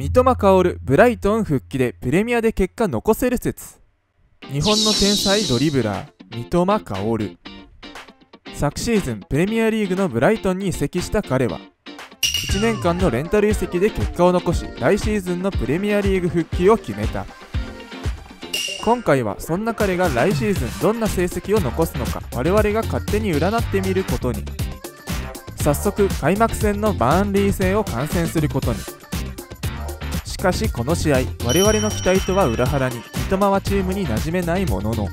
三笘薫ブライトン復帰でプレミアで結果残せる説。日本の天才ドリブラー三笘薫。昨シーズンプレミアリーグのブライトンに移籍した彼は1年間のレンタル移籍で結果を残し来シーズンのプレミアリーグ復帰を決めた。今回はそんな彼が来シーズンどんな成績を残すのか我々が勝手に占ってみることに。早速開幕戦のバーンリー戦を観戦することに。かしこの試合我々の期待とは裏腹に三笘はチームに馴染めないものの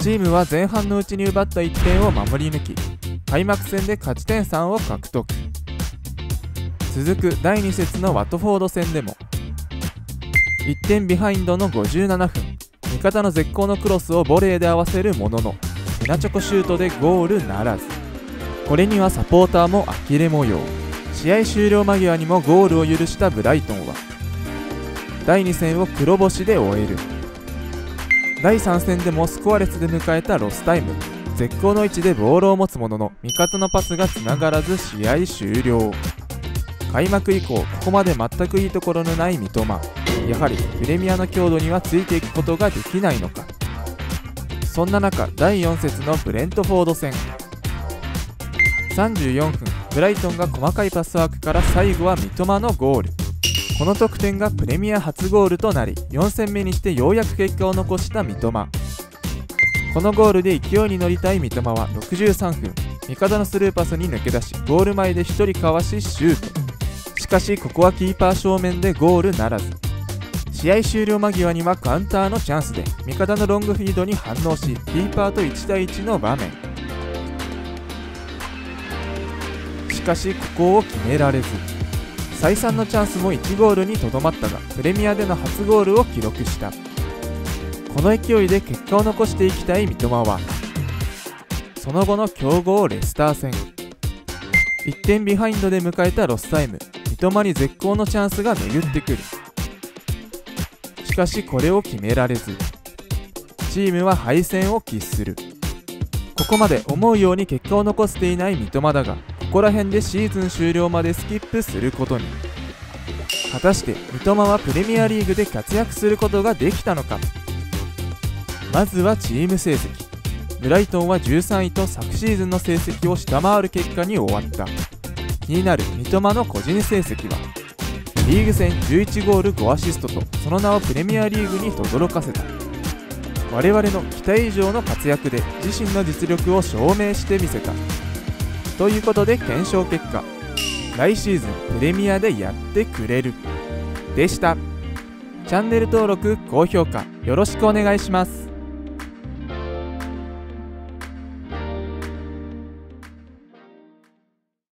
チームは前半のうちに奪った1点を守り抜き開幕戦で勝ち点3を獲得。続く第2節のワトフォード戦でも1点ビハインドの57分味方の絶好のクロスをボレーで合わせるもののヘナチョコシュートでゴールならず。これにはサポーターも呆れ模様。試合終了間際にもゴールを許したブライトンは。第2戦を黒星で終える。第3戦でもスコアレスで迎えたロスタイム。絶好の位置でボールを持つものの味方のパスがつながらず試合終了。開幕以降ここまで全くいいところのない三笘。やはりプレミアの強度にはついていくことができないのか。そんな中第4節のブレントフォード戦。34分。ブライトンが細かいパスワークから最後は三笘のゴール。この得点がプレミア初ゴールとなり4戦目にしてようやく結果を残した三笘。このゴールで勢いに乗りたい三笘は63分。味方のスルーパスに抜け出しゴール前で1人かわしシュート。しかしここはキーパー正面でゴールならず。試合終了間際にはカウンターのチャンスで味方のロングフィードに反応しキーパーと1対1の場面。しかしここを決められず。再三のチャンスも1ゴールにとどまったがプレミアでの初ゴールを記録した。この勢いで結果を残していきたい三笘はその後の強豪レスター戦。1点ビハインドで迎えたロスタイム。三笘に絶好のチャンスが巡ってくる。しかしこれを決められずチームは敗戦を喫する。ここまで思うように結果を残していない三笘だがここら辺でシーズン終了までスキップすることに。果たして三笘はプレミアリーグで活躍することができたのか。まずはチーム成績。ブライトンは13位と昨シーズンの成績を下回る結果に終わった。気になる三笘の個人成績は。リーグ戦11ゴール5アシストとその名をプレミアリーグに轟かせた。我々の期待以上の活躍で自身の実力を証明してみせた。ということで検証結果。来シーズンプレミアでやってくれる。でした。チャンネル登録高評価よろしくお願いします。